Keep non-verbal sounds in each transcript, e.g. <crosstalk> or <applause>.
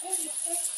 Thank <laughs> you.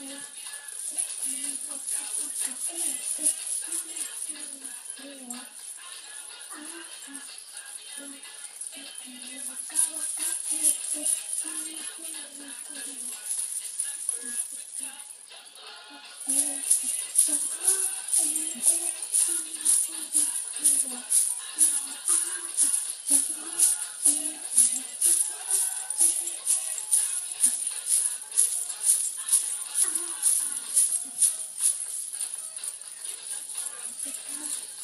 I'm gonna go Thank you.